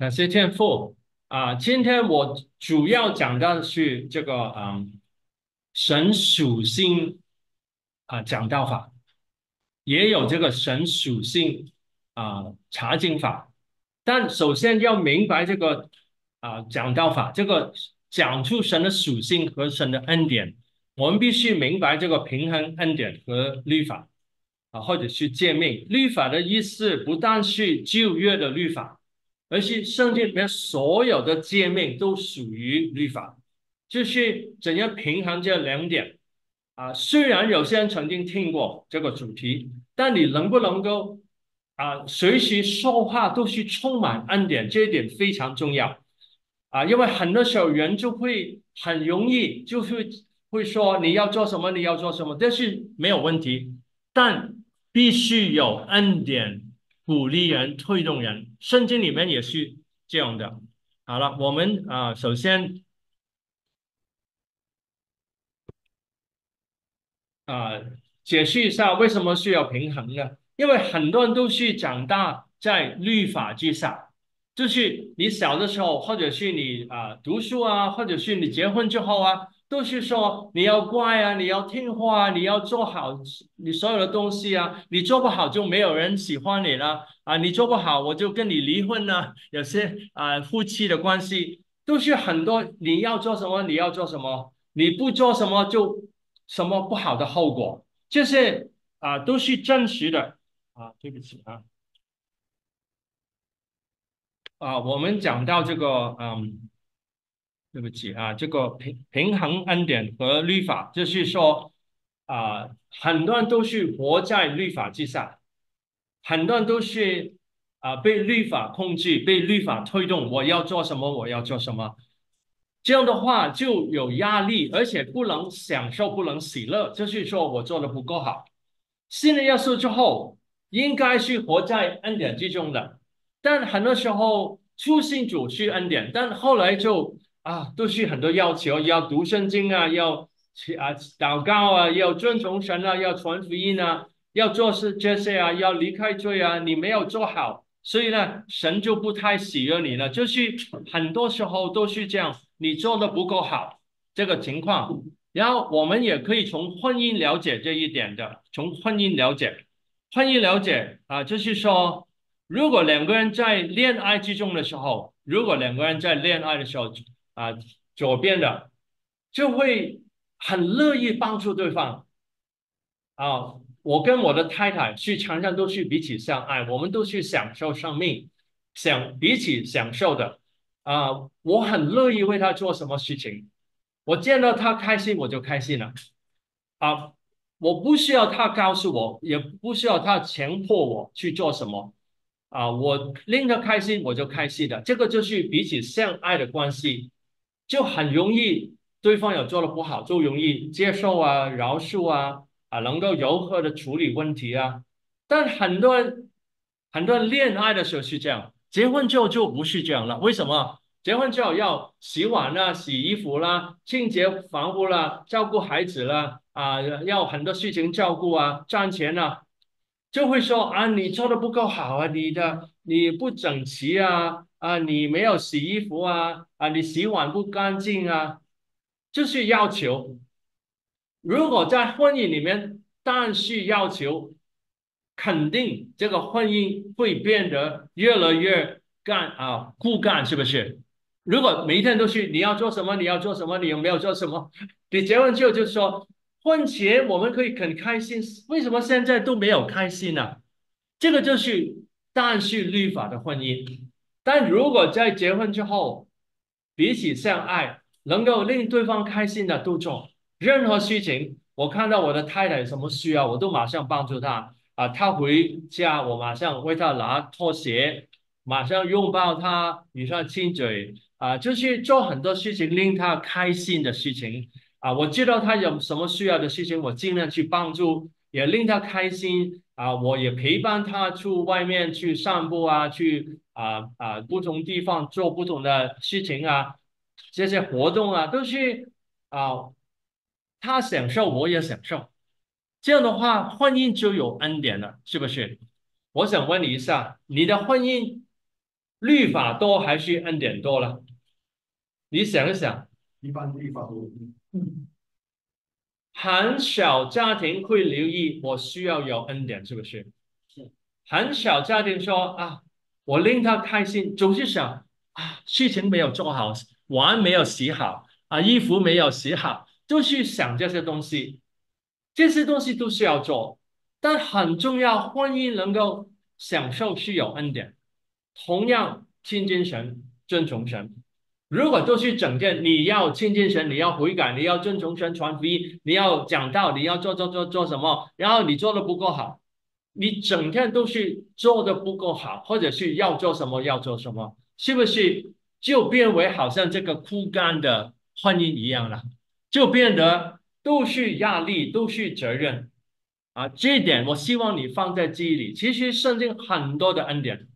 感谢天父啊！今天我主要讲到的是这个嗯，神属性啊讲道法，也有这个神属性啊查经法。但首先要明白这个啊讲道法，这个讲出神的属性和神的恩典，我们必须明白这个平衡恩典和律法啊，或者是诫命。律法的意思不但是旧约的律法。而是圣经里面所有的诫命都属于律法，就是怎样平衡这两点啊？虽然有些人曾经听过这个主题，但你能不能够啊随时说话都是充满恩典，这一点非常重要啊！因为很多时候人就会很容易就会会说你要做什么，你要做什么，但是没有问题，但必须有恩典。鼓励人、推动人，圣经里面也是这样的。好了，我们啊，首先啊，解释一下为什么需要平衡呢？因为很多人都是长大在律法之下，就是你小的时候，或者是你啊读书啊，或者是你结婚之后啊。都是说你要乖啊，你要听话啊，你要做好你所有的东西啊，你做不好就没有人喜欢你了啊，你做不好我就跟你离婚了。有些啊夫妻的关系都是很多，你要做什么你要做什么，你不做什么就什么不好的后果，这些啊都是真实的啊。对不起啊，啊我们讲到这个嗯。对不起啊，这个平平衡恩典和律法，就是说啊，很多人都是活在律法之下，很多人都是啊被律法控制、被律法推动。我要做什么，我要做什么，这样的话就有压力，而且不能享受，不能喜乐。就是说我做的不够好。信了耶稣之后，应该是活在恩典之中的，但很多时候初信主是恩典，但后来就。啊，都是很多要求，要读圣经啊，要去啊祷告啊，要遵从神啊，要传福音啊，要做事这些啊，要离开罪啊，你没有做好，所以呢，神就不太喜悦你了。就是很多时候都是这样，你做的不够好这个情况。然后我们也可以从婚姻了解这一点的，从婚姻了解，婚姻了解啊，就是说，如果两个人在恋爱之中的时候，如果两个人在恋爱的时候。啊，左边的就会很乐意帮助对方啊。我跟我的太太去常常都去彼此相爱，我们都去享受生命，想彼此享受的啊。我很乐意为他做什么事情，我见到他开心我就开心了啊。我不需要他告诉我，也不需要他强迫我去做什么啊。我令他开心我就开心的，这个就是彼此相爱的关系。就很容易，对方有做的不好，就容易接受啊、饶恕啊、啊，能够柔和的处理问题啊。但很多人，很多人恋爱的时候是这样，结婚之后就不是这样了。为什么？结婚之后要洗碗啦、洗衣服啦、清洁房屋啦、照顾孩子啦，啊，要很多事情照顾啊、赚钱啊，就会说啊，你做的不够好啊，你的你不整齐啊。啊，你没有洗衣服啊？啊，你洗碗不干净啊？就是要求。如果在婚姻里面，但是要求，肯定这个婚姻会变得越来越干啊，骨干是不是？如果每一天都是你要做什么，你要做什么，你有没有做什么？你结婚之后就说，婚前我们可以很开心，为什么现在都没有开心呢？这个就是但是律法的婚姻。但如果在结婚之后，彼此相爱，能够令对方开心的都做任何事情。我看到我的太太有什么需要，我都马上帮助她啊。她回家，我马上为她拿拖鞋，马上拥抱她，与她亲嘴啊，就是做很多事情令她开心的事情啊。我知道她有什么需要的事情，我尽量去帮助，也令她开心。啊，我也陪伴他去外面去散步啊，去啊啊不同地方做不同的事情啊，这些活动啊都是啊，他享受我也享受，这样的话婚姻就有恩典了，是不是？我想问你一下，你的婚姻律法多还是恩典多了？你想一想，一般律法多。很少家庭会留意我需要有恩典，是不是？是。很少家庭说啊，我令他开心，总是想啊，事情没有做好，碗没有洗好啊，衣服没有洗好，就去想这些东西。这些东西都是要做，但很重要，婚姻能够享受是有恩典。同样亲近神，尊重神。如果都是整天你要亲近神，你要悔改，你要尊重神传福音，你要讲道，你要做做做做什么，然后你做的不够好，你整天都是做的不够好，或者是要做什么要做什么，是不是就变为好像这个枯干的婚姻一样了？就变得都是压力，都是责任啊！这一点我希望你放在记忆里。其实圣经很多的恩典，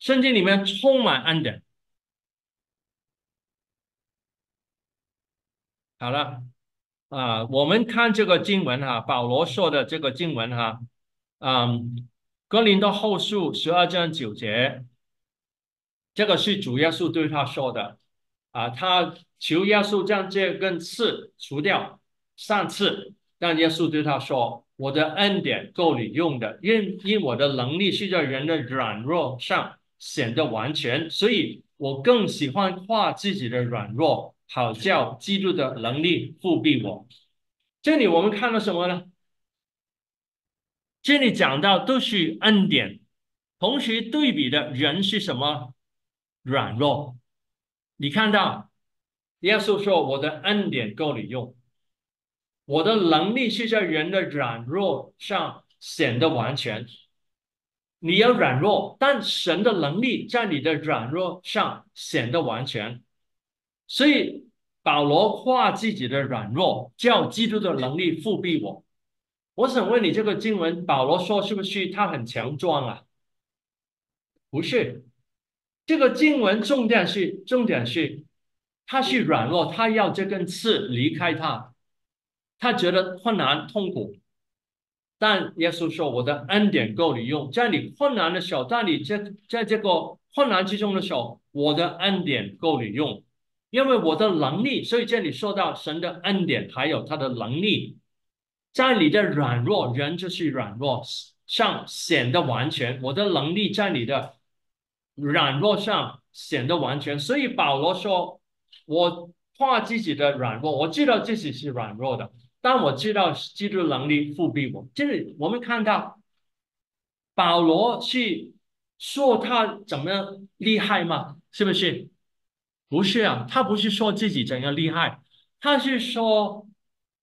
圣经里面充满恩典。好了，啊，我们看这个经文哈，保罗说的这个经文哈，嗯，格林多后书十二章九节，这个是主耶稣对他说的，啊，他求耶稣将这根刺除掉，上次让耶稣对他说，我的恩典够你用的，因因我的能力是在人的软弱上显得完全，所以我更喜欢夸自己的软弱。好叫基督的能力复辟我。这里我们看到什么呢？这里讲到都是恩典，同时对比的人是什么？软弱。你看到耶稣说：“我的恩典够你用，我的能力是在人的软弱上显得完全。”你要软弱，但神的能力在你的软弱上显得完全。所以保罗夸自己的软弱，叫基督的能力复辟我。我想问你，这个经文保罗说是不是他很强壮啊？不是，这个经文重点是重点是他是软弱，他要这根刺离开他，他觉得困难痛苦。但耶稣说：“我的恩典够你用，在你困难的时候，在你在在这个困难之中的时候，我的恩典够你用。”因为我的能力，所以这里说到神的恩典，还有他的能力，在你的软弱，人就是软弱上显得完全。我的能力在你的软弱上显得完全。所以保罗说：“我怕自己的软弱，我知道自己是软弱的，但我知道基督能力复辟我。”这里我们看到保罗去说他怎么样厉害吗？是不是？不是啊，他不是说自己怎样厉害，他是说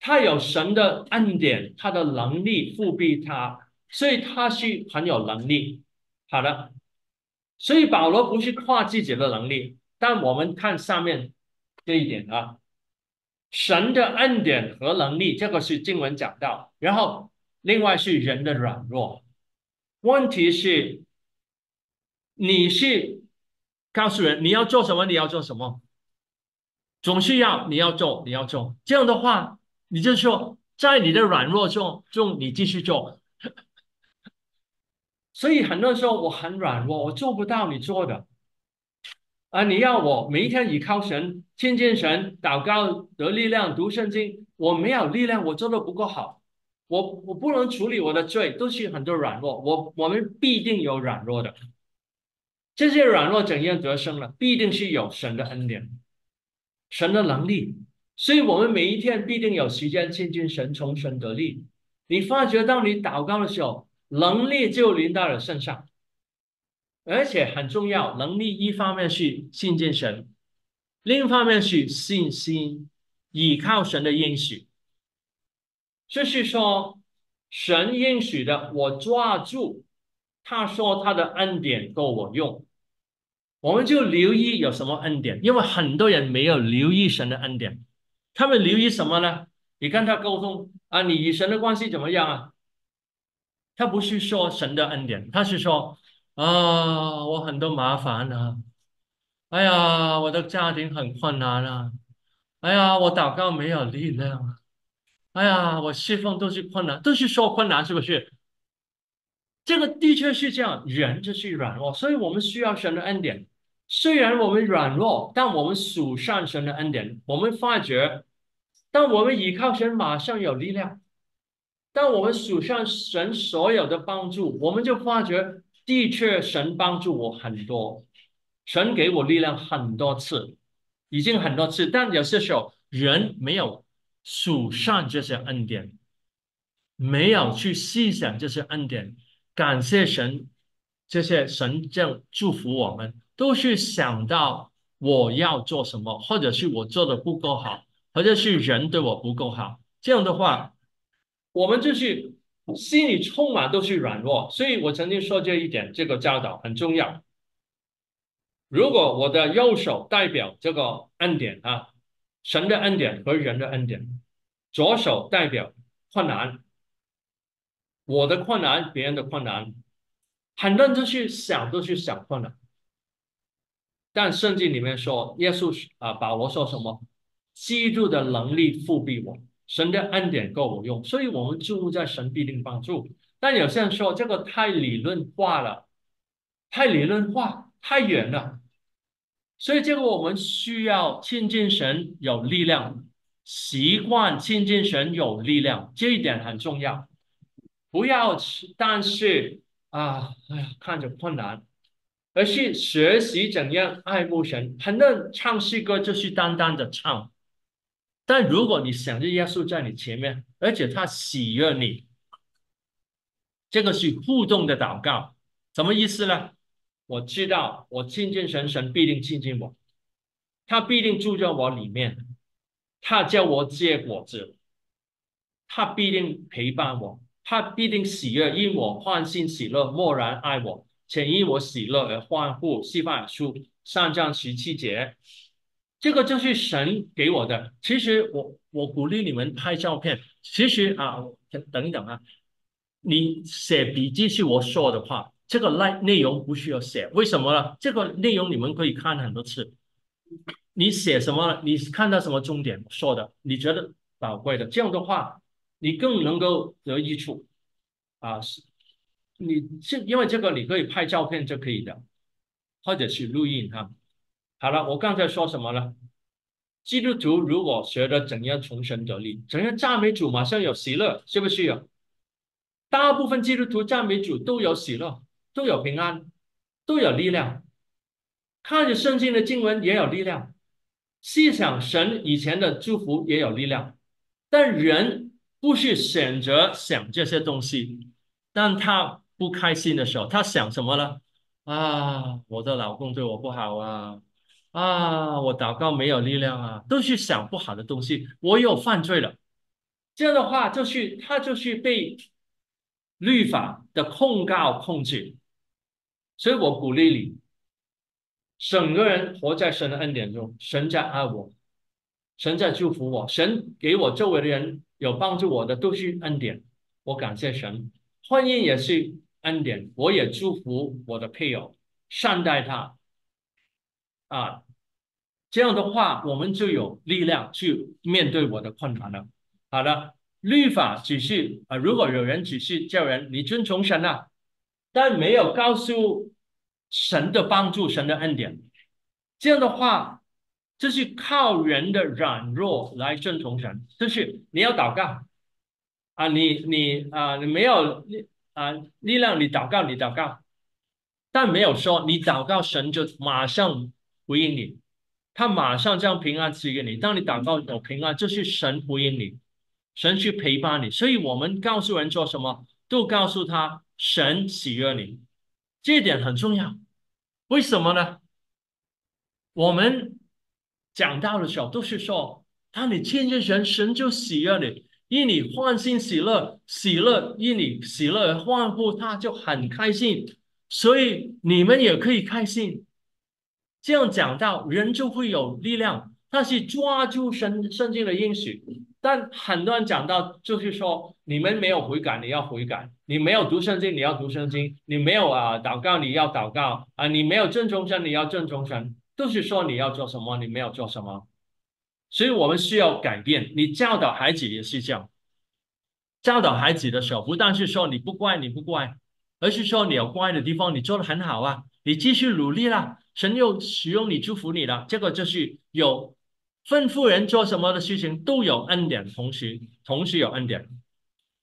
他有神的恩典，他的能力复辟他，所以他是很有能力。好的，所以保罗不是夸自己的能力，但我们看上面这一点啊，神的恩典和能力，这个是经文讲到，然后另外是人的软弱。问题是，你是。告诉人你要做什么，你要做什么，总是要你要做，你要做。这样的话，你就说在你的软弱中中，你继续做。所以很多人说我很软弱，我做不到你做的。啊，你要我每一天倚靠神、亲近神、祷告得力量、读圣经，我没有力量，我做的不够好，我我不能处理我的罪，都是很多软弱。我我们必定有软弱的。这些软弱怎样得胜呢？必定是有神的恩典，神的能力，所以我们每一天必定有时间亲近神，从神得力。你发觉到你祷告的时候，能力就临到了身上，而且很重要，能力一方面是信近神，另一方面是信心，倚靠神的应许。就是说，神应许的，我抓住。他说他的恩典够我用，我们就留意有什么恩典，因为很多人没有留意神的恩典，他们留意什么呢？你跟他沟通啊，你与神的关系怎么样啊？他不是说神的恩典，他是说啊，我很多麻烦啊，哎呀，我的家庭很困难啊，哎呀，我祷告没有力量啊，哎呀，我侍奉都是困难，都是说困难，是不是？这个的确是这样，人就是软弱，所以我们需要神的恩典。虽然我们软弱，但我们属上神的恩典。我们发觉，当我们依靠神，马上有力量；当我们属上神所有的帮助，我们就发觉，的确神帮助我很多，神给我力量很多次，已经很多次。但有些时候，人没有属上这些恩典，没有去细想这些恩典。感谢神，这些神正祝福我们，都是想到我要做什么，或者是我做的不够好，或者是人对我不够好。这样的话，我们就是心里充满都是软弱。所以我曾经说这一点，这个教导很重要。如果我的右手代表这个恩典啊，神的恩典和人的恩典，左手代表困难。我的困难，别人的困难，很多人都去想，都去想困难。但圣经里面说，耶稣啊，保罗说什么？基督的能力复辟我，神的恩典够我用。所以，我们注目在神必定帮助。但有些人说，这个太理论化了，太理论化，太远了。所以，这个我们需要亲近神有力量，习惯亲近神有力量，这一点很重要。不要但是啊，哎呀，看着困难，而是学习怎样爱慕神。很多人唱诗歌就是单单的唱，但如果你想着耶稣在你前面，而且他喜悦你，这个是互动的祷告，什么意思呢？我知道我亲近神，神必定亲近我，他必定住在我里面，他叫我结果子，他必定陪伴我。他必定喜悦，因我欢欣喜乐，默然爱我，且因我喜乐而欢呼。西方尔书上章十七节，这个就是神给我的。其实我我鼓励你们拍照片。其实啊，等等一等啊，你写笔记是我说的话，这个内内容不需要写。为什么呢？这个内容你们可以看很多次。你写什么？你看到什么重点说的？你觉得宝贵的？这样的话。你更能够得益处啊！是你是因为这个，你可以拍照片就可以的，或者是录音哈。好了，我刚才说什么了？基督徒如果学的怎样重生得力，怎样赞美主，马上有喜乐，是不是有？大部分基督徒赞美主都有喜乐，都有平安，都有力量。看着圣经的经文也有力量，细想神以前的祝福也有力量，但人。不是选择想这些东西，但他不开心的时候，他想什么呢？啊，我的老公对我不好啊，啊，我祷告没有力量啊，都是想不好的东西。我又犯罪了，这样的话，就是他就去被律法的控告控制。所以我鼓励你，整个人活在神的恩典中，神在爱我，神在祝福我，神给我周围的人。有帮助我的都是恩典，我感谢神。婚姻也是恩典，我也祝福我的配偶，善待他。啊，这样的话，我们就有力量去面对我的困难了。好的，律法只是啊，如果有人只是叫人你遵从神啊，但没有告诉神的帮助、神的恩典，这样的话。这是靠人的软弱来顺从神，就是你要祷告啊，你你啊，你没有力啊力量，你祷告你祷告，但没有说你祷告神就马上回应你，他马上将平安赐给你。当你祷告有平安，就是神回应你，神去陪伴你。所以我们告诉人做什么，都告诉他神喜悦你，这一点很重要。为什么呢？我们。讲到的时候，都是说，当你亲近神，神就喜悦你，因你欢欣喜乐，喜乐因你喜乐而欢呼，他就很开心，所以你们也可以开心。这样讲到，人就会有力量，他是抓住神圣经的应许。但很多人讲到，就是说，你们没有悔改，你要悔改；你没有读圣经，你要读圣经；你没有啊祷告，你要祷告啊；你没有正从神，你要正从神。都是说你要做什么，你没有做什么，所以我们需要改变。你教导孩子也是这样，教导孩子的时候，不但是说你不乖，你不乖，而是说你有乖的地方，你做的很好啊，你继续努力啦，神又使用你祝福你了，这个就是有吩咐人做什么的事情都有恩典，同时同时有恩典，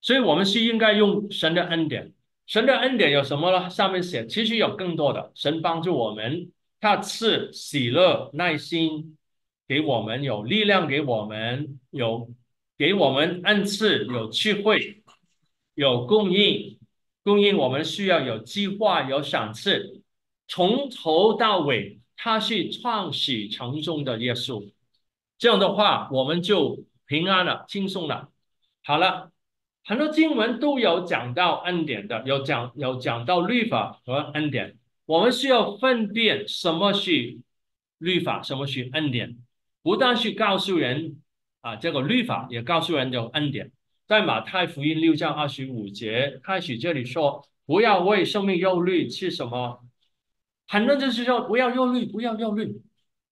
所以我们是应该用神的恩典。神的恩典有什么呢？上面写，其实有更多的，神帮助我们，他赐喜乐、耐心给我们，有力量给我们，有给我们恩赐，有智慧，有供应，供应我们需要有计划，有赏赐，从头到尾，他是创始成终的耶稣。这样的话，我们就平安了，轻松了。好了。很多经文都有讲到恩典的，有讲有讲到律法和恩典。我们需要分辨什么是律法，什么是恩典。不但是告诉人啊，这个律法也告诉人有恩典。在马太福音六章二十五节开始，这里说不要为生命忧虑是什么？很多就是说不要忧虑，不要忧虑，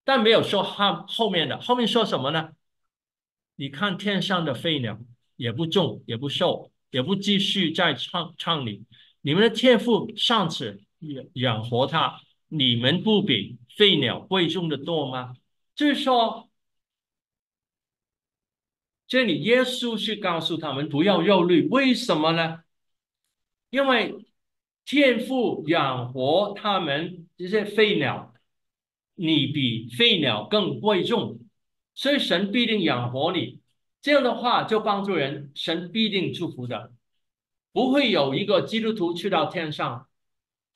但没有说后后面的。后面说什么呢？你看天上的飞鸟。也不重，也不瘦，也不继续在唱唱里。你们的天赋尚此养养活它，你们不比飞鸟贵重的多吗？据说，这里耶稣是告诉他们不要忧虑，为什么呢？因为天赋养活他们这些飞鸟，你比飞鸟更贵重，所以神必定养活你。这样的话就帮助人，神必定祝福的，不会有一个基督徒去到天上，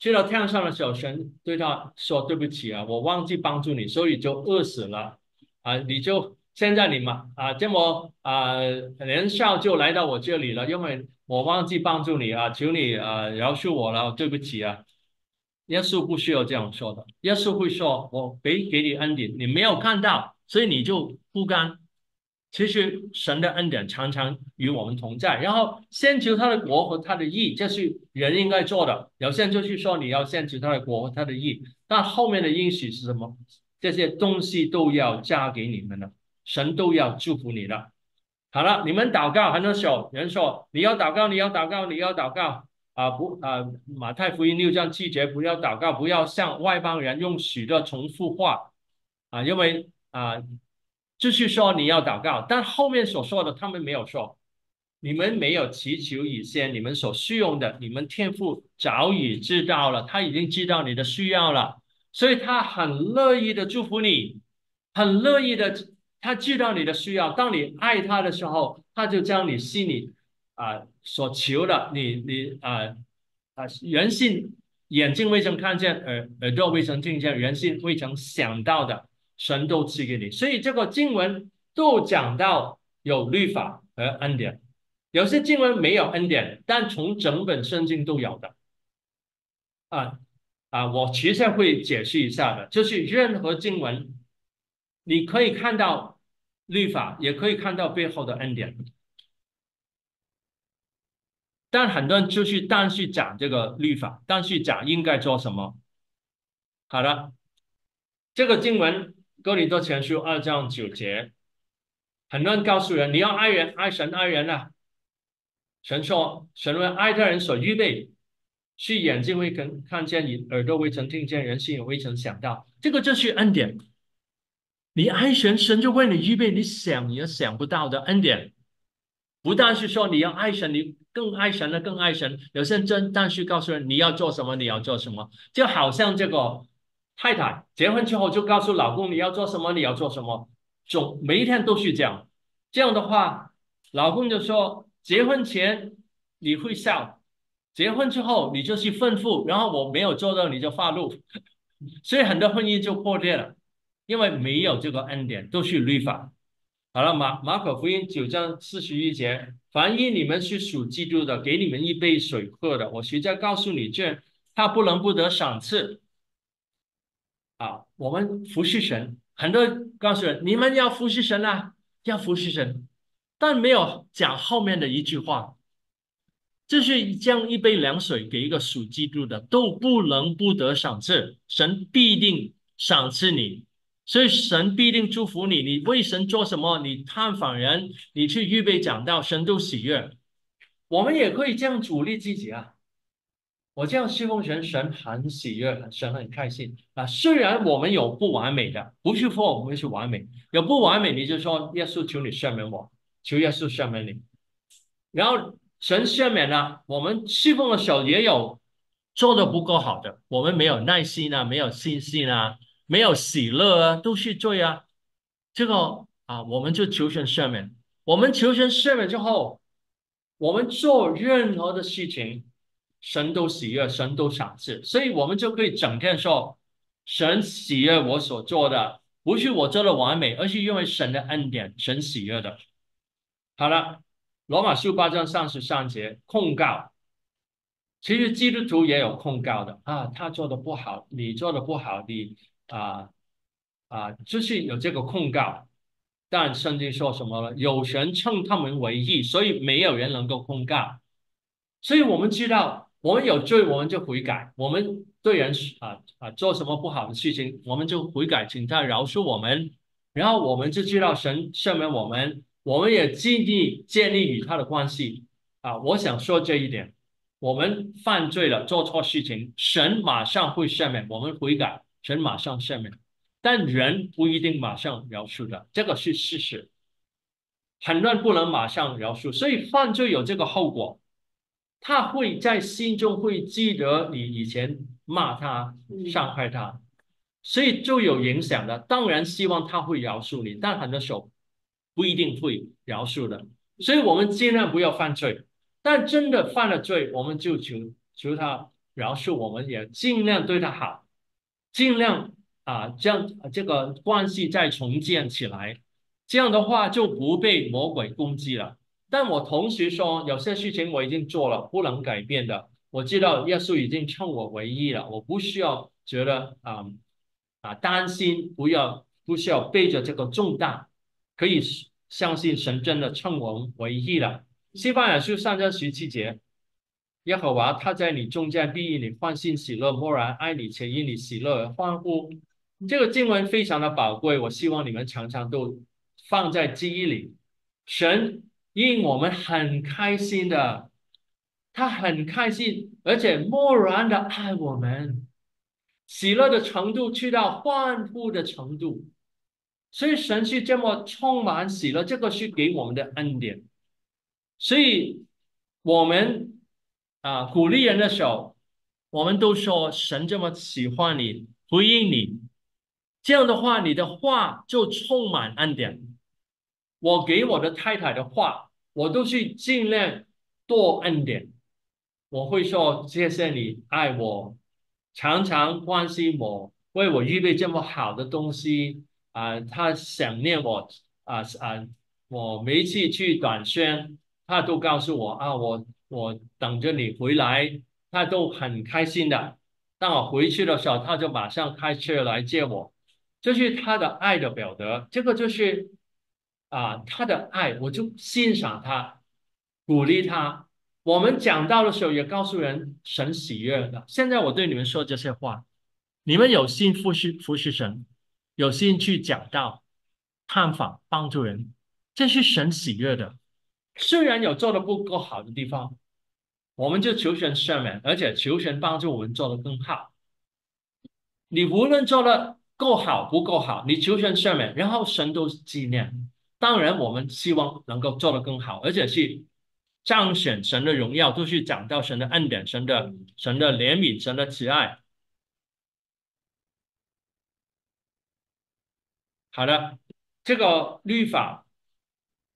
去到天上的小，神对他说：“对不起啊，我忘记帮助你，所以就饿死了啊！你就现在你嘛啊这么啊年少就来到我这里了，因为我忘记帮助你啊，求你啊饶恕我了，对不起啊。”耶稣不需要这样说的，耶稣会说：“我给给你恩典，你没有看到，所以你就不甘。”其实神的恩典常常与我们同在，然后先求他的国和他的义，这是人应该做的。有些人就去说你要先求他的国和他的义，但后面的应许是什么？这些东西都要加给你们的，神都要祝福你的。好了，你们祷告，很多时候人说你要祷告，你要祷告，你要祷告啊不啊？马太福音六章七节，不要祷告，不要向外邦人用许多重复话啊，因为啊。就是说你要祷告，但后面所说的他们没有说，你们没有祈求以前，你们所需用的，你们天父早已知道了，他已经知道你的需要了，所以他很乐意的祝福你，很乐意的，他知道你的需要。当你爱他的时候，他就将你心里啊所求的，你你啊啊人性眼睛未曾看见，耳耳朵未曾听见，人性未曾想到的。神都赐给你，所以这个经文都讲到有律法和恩典。有些经文没有恩典，但从整本圣经都有的。啊啊，我其实会解释一下的，就是任何经文，你可以看到律法，也可以看到背后的恩典。但很多人就是单去讲这个律法，单去讲应该做什么。好的，这个经文。哥林多前书二章九节，很多人告诉人，你要爱人，爱神，爱人啊。神说，神为爱的人所预备，是眼睛未曾看见，你耳朵未曾听见，人心也未曾想到。这个就是恩典。你爱神，神就为你预备你想也想不到的恩典。不但是说你要爱神，你更爱神了，更爱神。有些真但是告诉人，你要做什么，你要做什么，就好像这个。太太结婚之后就告诉老公你要做什么，你要做什么，总每一天都是这样。这样的话，老公就说：结婚前你会笑，结婚之后你就去吩咐，然后我没有做到你就发怒，所以很多婚姻就破裂了，因为没有这个恩典，都是律法。好了，马马可福音九章四十一节：凡因你们是属基督的，给你们一杯水喝的，我实在告诉你，这他不能不得赏赐。啊，我们服侍神，很多告诉人，你们要服侍神啊，要服侍神，但没有讲后面的一句话，就是将一杯凉水给一个属基督的，都不能不得赏赐，神必定赏赐你，所以神必定祝福你。你为神做什么？你探访人，你去预备讲道，神都喜悦。我们也可以这样鼓励自己啊。我这样侍奉神，神很喜悦，神很开心啊。虽然我们有不完美的，不是说我们是完美，有不完美，你就说耶稣求你赦免我，求耶稣赦免你。然后神赦免了，我们侍奉的时候也有做的不够好的，我们没有耐心啊，没有信心啊，没有喜乐啊，都是罪啊。这个啊，我们就求神赦免。我们求神赦免之后，我们做任何的事情，神都喜悦，神都赏赐，所以我们就可以整天说，神喜悦我所做的，不是我做的完美，而是因为神的恩典，神喜悦的。好了，罗马书八章三十三节控告，其实基督徒也有控告的啊，他做的不好，你做的不好，你啊。啊，就是有这个控告，但圣经说什么呢？有神称他们为义，所以没有人能够控告。所以我们知道，我们有罪，我们就悔改；我们对人啊啊做什么不好的事情，我们就悔改，请他饶恕我们。然后我们就知道神赦免我们，我们也尽力建立与他的关系。啊，我想说这一点：我们犯罪了，做错事情，神马上会赦免我们悔改，神马上赦免。但人不一定马上饶恕的，这个是事实。很多人不能马上饶恕，所以犯罪有这个后果，他会在心中会记得你以前骂他、伤害他，所以就有影响的。当然希望他会饶恕你，但很多时候不一定会饶恕的。所以我们尽量不要犯罪，但真的犯了罪，我们就求求他饶恕，我们也尽量对他好，尽量。啊，这样这个关系再重建起来，这样的话就不被魔鬼攻击了。但我同时说，有些事情我已经做了，不能改变的。我知道耶稣已经称我为义了，我不需要觉得啊啊担心，不要不需要背着这个重担，可以相信神真的称我为义了。西班牙书三章十七节。耶和华他在你中间必以你欢欣喜乐，默然爱你，且因你喜乐而欢呼。这个经文非常的宝贵，我希望你们常常都放在记忆里。神因我们很开心的，他很开心，而且默然的爱我们，喜乐的程度去到欢呼的程度。所以神是这么充满喜乐，这个是给我们的恩典。所以我们啊鼓励人的时候，我们都说神这么喜欢你，回应你。这样的话，你的话就充满恩典。我给我的太太的话，我都是尽量多恩典。我会说谢谢你爱我，常常关心我，为我预备这么好的东西啊。他想念我啊啊！我每次去短宣，他都告诉我啊，我我等着你回来，他都很开心的。当我回去的时候，他就马上开车来接我。这是他的爱的表达，这个就是啊，他的爱，我就欣赏他，鼓励他。我们讲到的时候，也告诉人神喜悦的。现在我对你们说这些话，你们有心服侍服侍神，有心去讲道、探访、帮助人，这是神喜悦的。虽然有做的不够好的地方，我们就求神赦免，而且求神帮助我们做的更好。你无论做的。够好不够好？你求神赦免，然后神都纪念。当然，我们希望能够做得更好，而且是彰显神的荣耀，都是讲到神的恩典、神的神的怜悯、神的慈爱。好的，这个律法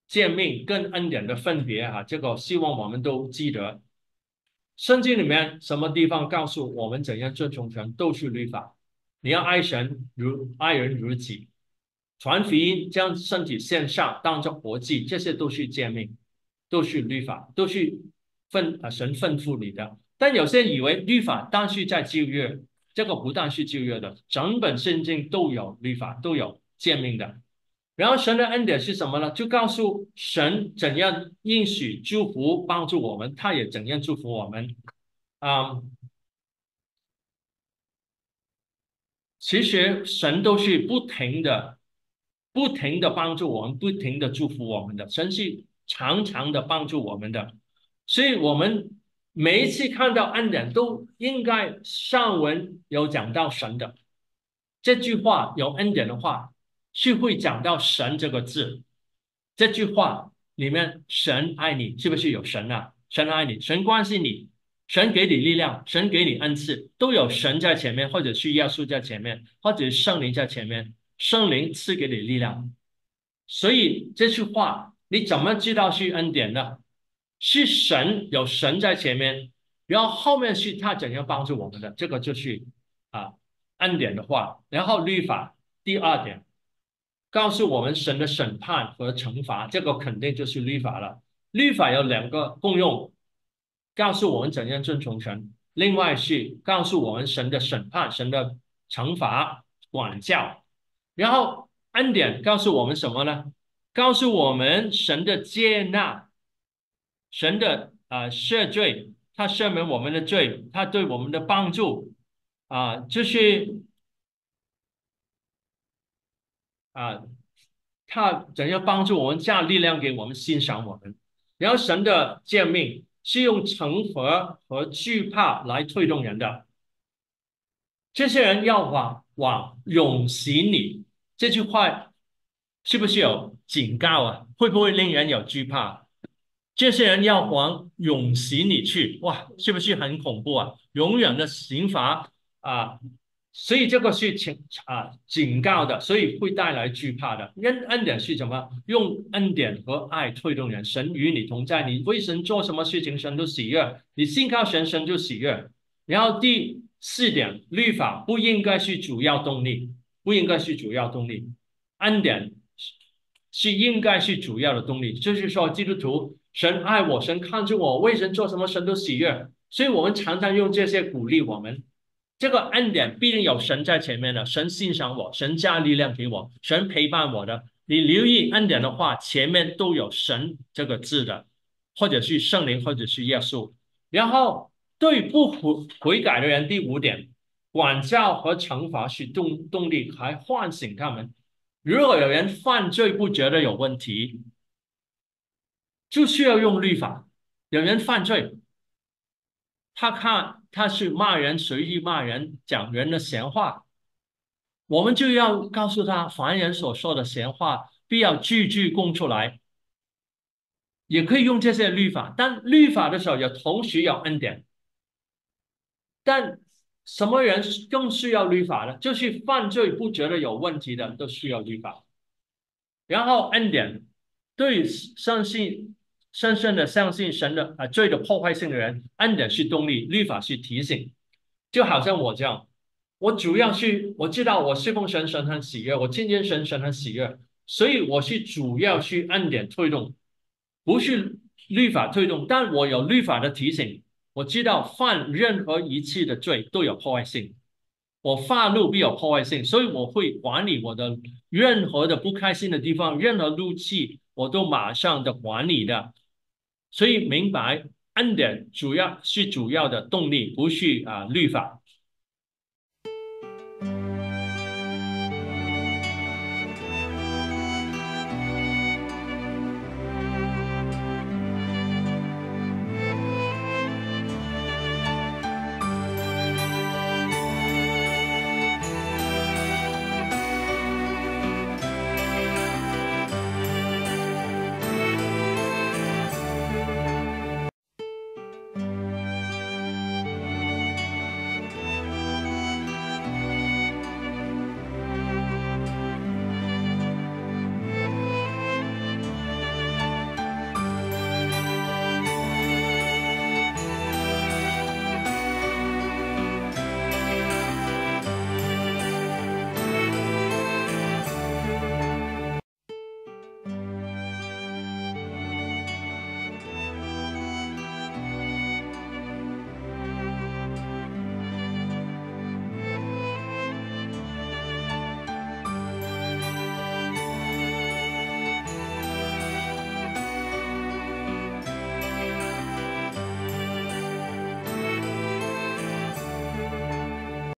诫命跟恩典的分别啊，这个希望我们都记得。圣经里面什么地方告诉我们怎样遵从神，都是律法。你要爱神如爱人如己，传福音，将身体献上，当作活祭，这些都是诫命，都是律法，都是吩啊神吩咐你的。但有些人以为律法但是在旧约，这个不但是旧约的，整本圣经都有律法，都有诫命的。然后神的恩典是什么呢？就告诉神怎样应许祝福帮助我们，他也怎样祝福我们啊。其实神都是不停的、不停的帮助我们，不停的祝福我们的。神是常常的帮助我们的，所以我们每一次看到恩典，都应该上文有讲到神的这句话，有恩典的话，是会讲到神这个字。这句话里面，神爱你，是不是有神啊？神爱你，神关心你，神给你力量，神给你恩赐，都有神在前面，或者是耶稣在前面，或者圣灵在前面，圣灵赐给你力量。所以这句话，你怎么知道是恩典呢？是神有神在前面，然后后面是他怎样帮助我们的，这个就是啊恩典的话。然后律法第二点，告诉我们神的审判和惩罚，这个肯定就是律法了。律法有两个功用，告诉我们怎样遵从神；另外是告诉我们神的审判、神的惩罚、管教。然后恩典告诉我们什么呢？告诉我们神的接纳。神的啊赦罪，他赦免我们的罪，他对我们的帮助啊，就是啊，他怎样帮助我们，加力量给我们，欣赏我们。然后神的诫命是用惩罚和惧怕来推动人的，这些人要往往永行里，这句话是不是有警告啊？会不会令人有惧怕？这些人要往永刑里去，哇，是不是很恐怖啊？永远的刑罚啊！所以这个是警啊警告的，所以会带来惧怕的。恩恩典是什么？用恩典和爱推动人，神与你同在，你为神做什么事情，神都喜悦。你信靠神，神就喜悦。然后第四点，律法不应该是主要动力，不应该是主要动力，恩典是应该是主要的动力。就是说，基督徒。神爱我，神看着我，为神做什么，神都喜悦。所以，我们常常用这些鼓励我们。这个恩典必定有神在前面的，神欣赏我，神加力量给我，神陪伴我的。你留意恩典的话，前面都有神这个字的，或者是圣灵，或者是耶稣。然后，对不悔悔改的人，第五点，管教和惩罚是动动力，还唤醒他们。如果有人犯罪不觉得有问题。就需要用律法。有人犯罪，他看他是骂人，随意骂人，讲人的闲话，我们就要告诉他，凡人所说的闲话，必要句句供出来。也可以用这些律法，但律法的时候，也同时有恩典。但什么人更需要律法呢？就是犯罪不觉得有问题的，都需要律法。然后恩典对相信。深深的相信神的啊罪的破坏性的人，恩典是动力，律法是提醒。就好像我这样，我主要去我知道我侍奉神，神很喜悦；我亲近神，神很喜悦。所以我是主要去恩典推动，不是律法推动。但我有律法的提醒，我知道犯任何一次的罪都有破坏性，我发怒必有破坏性，所以我会管理我的任何的不开心的地方，任何怒气我都马上的管理的。所以明白恩典主要是主要的动力，不是啊律法。